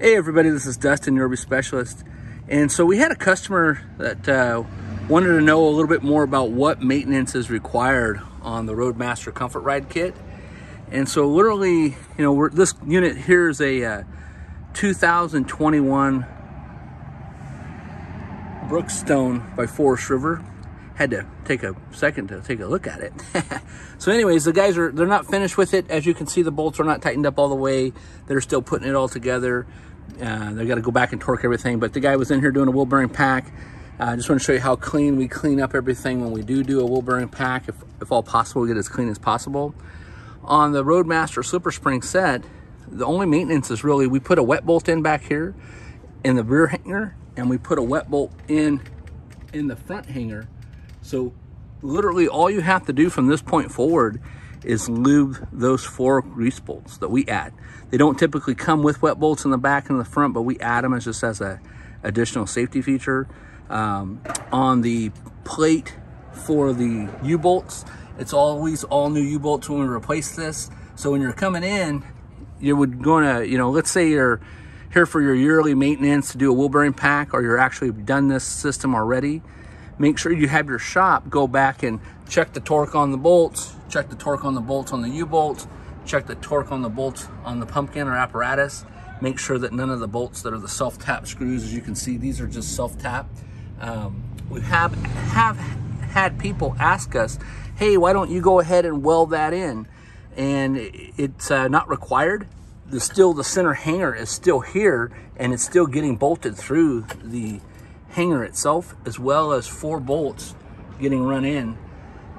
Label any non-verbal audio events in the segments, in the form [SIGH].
Hey everybody, this is Dustin, your specialist. And so we had a customer that uh, wanted to know a little bit more about what maintenance is required on the Roadmaster Comfort Ride Kit. And so literally, you know, this unit here is a uh, 2021 Brookstone by Forest River. Had to take a second to take a look at it. [LAUGHS] so anyways, the guys are, they're not finished with it. As you can see, the bolts are not tightened up all the way. They're still putting it all together. Uh, they got to go back and torque everything. But the guy was in here doing a wheel bearing pack. Uh, I uh, just want to show you how clean we clean up everything when we do do a wheel bearing pack. If, if all possible, we get as clean as possible. On the Roadmaster slipper spring set, the only maintenance is really we put a wet bolt in back here in the rear hanger and we put a wet bolt in in the front hanger. So literally all you have to do from this point forward is lube those four grease bolts that we add. They don't typically come with wet bolts in the back and the front, but we add them as just as a additional safety feature. Um, on the plate for the U-bolts, it's always all new U-bolts when we replace this. So when you're coming in, you would gonna, you know, let's say you're here for your yearly maintenance to do a wheel bearing pack or you're actually done this system already, make sure you have your shop go back and check the torque on the bolts, check the torque on the bolts on the U-bolts, check the torque on the bolts on the pumpkin or apparatus, make sure that none of the bolts that are the self-tap screws, as you can see, these are just self-tap. Um, we have, have had people ask us, hey, why don't you go ahead and weld that in? And it's uh, not required. The still the center hanger is still here and it's still getting bolted through the hanger itself as well as four bolts getting run in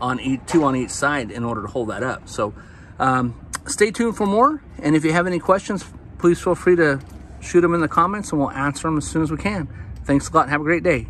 on each, two on each side in order to hold that up. So um, stay tuned for more. And if you have any questions, please feel free to shoot them in the comments and we'll answer them as soon as we can. Thanks a lot. Have a great day.